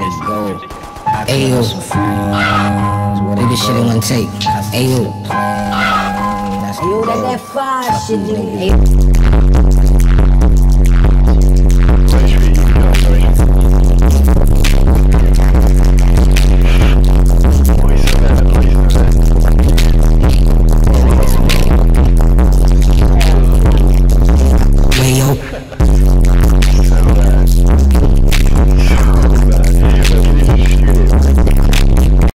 Let's go. Ayo. Do the shit in one take. Ayo. Ayo, that's that fire shit, nigga.